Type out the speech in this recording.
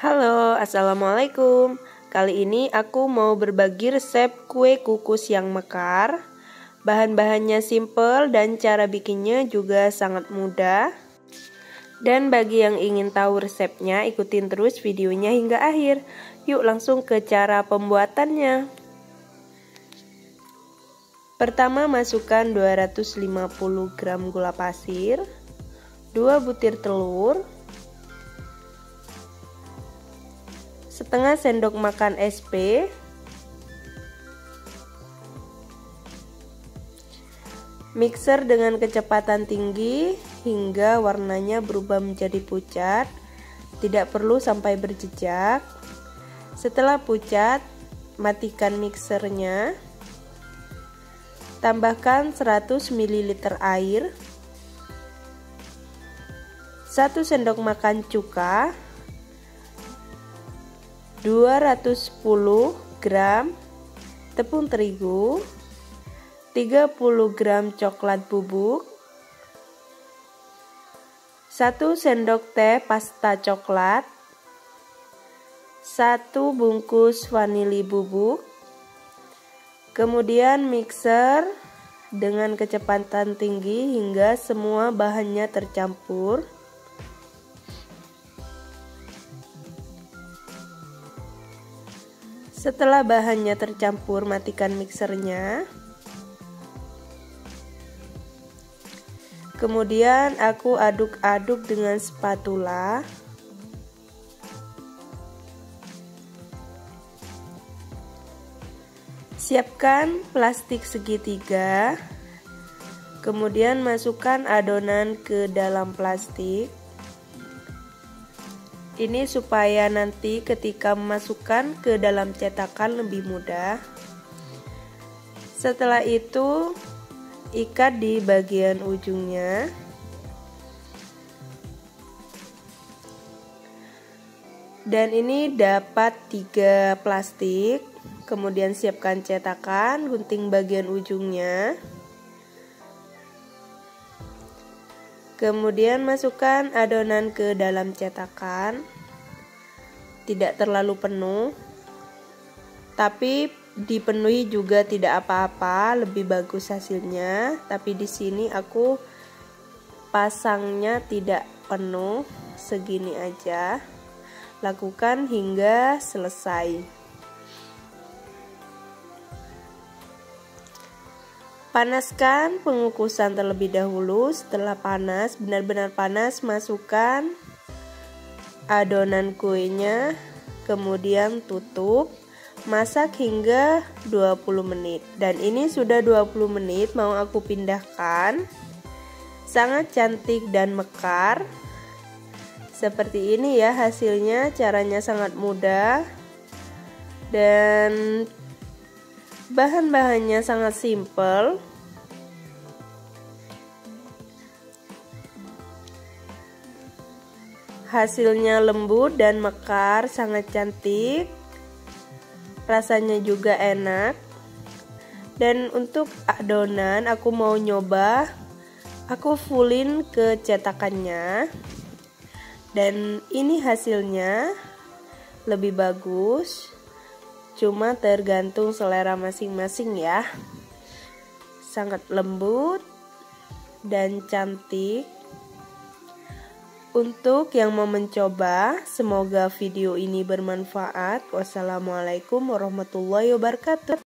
Halo, Assalamualaikum. Kali ini aku mau berbagi resep kue kukus yang mekar. Bahan-bahannya simple dan cara bikinnya juga sangat mudah. Dan bagi yang ingin tahu resepnya, ikutin terus videonya hingga akhir. Yuk langsung ke cara pembuatannya. Pertama masukkan 250 gram gula pasir 2 butir telur setengah sendok makan SP Mixer dengan kecepatan tinggi hingga warnanya berubah menjadi pucat Tidak perlu sampai berjejak. Setelah pucat, matikan mixernya. Tambahkan 100 ml air. 1 sendok makan cuka 210 gram tepung terigu 30 gram coklat bubuk 1 sendok teh pasta coklat 1 bungkus vanili bubuk kemudian mixer dengan kecepatan tinggi hingga semua bahannya tercampur Setelah bahannya tercampur, matikan mixernya. Kemudian aku aduk-aduk dengan spatula. Siapkan plastik segitiga. Kemudian masukkan adonan ke dalam plastik ini supaya nanti ketika memasukkan ke dalam cetakan lebih mudah. Setelah itu ikat di bagian ujungnya. Dan ini dapat tiga plastik. Kemudian siapkan cetakan gunting bagian ujungnya Kemudian masukkan adonan ke dalam cetakan. Tidak terlalu penuh. Tapi dipenuhi juga tidak apa-apa, lebih bagus hasilnya. Tapi di sini aku pasangnya tidak penuh, segini aja. Lakukan hingga selesai. Panaskan pengukusan terlebih dahulu. Setelah panas, benar-benar panas, masukkan adonan kuenya, kemudian tutup. Masak hingga 20 menit. Dan ini sudah 20 menit mau aku pindahkan. Sangat cantik dan mekar. Seperti ini ya hasilnya, caranya sangat mudah. Dan Bahan-bahannya sangat simple. Hasilnya lembut dan mekar, sangat cantik. Rasanya juga enak. Dan untuk adonan aku mau nyoba aku fullin ke cetakannya. Dan ini hasilnya lebih bagus cuma tergantung selera masing-masing ya sangat lembut dan cantik untuk yang mau mencoba, semoga video ini bermanfaat. Wassalamualaikum warahmatullahi wabarakatuh.